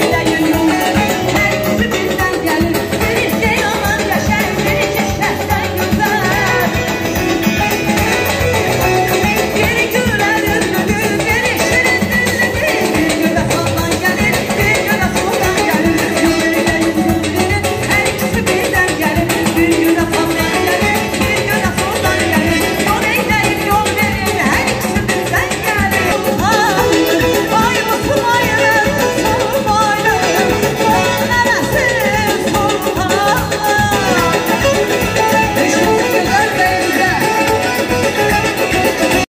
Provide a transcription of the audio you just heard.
see that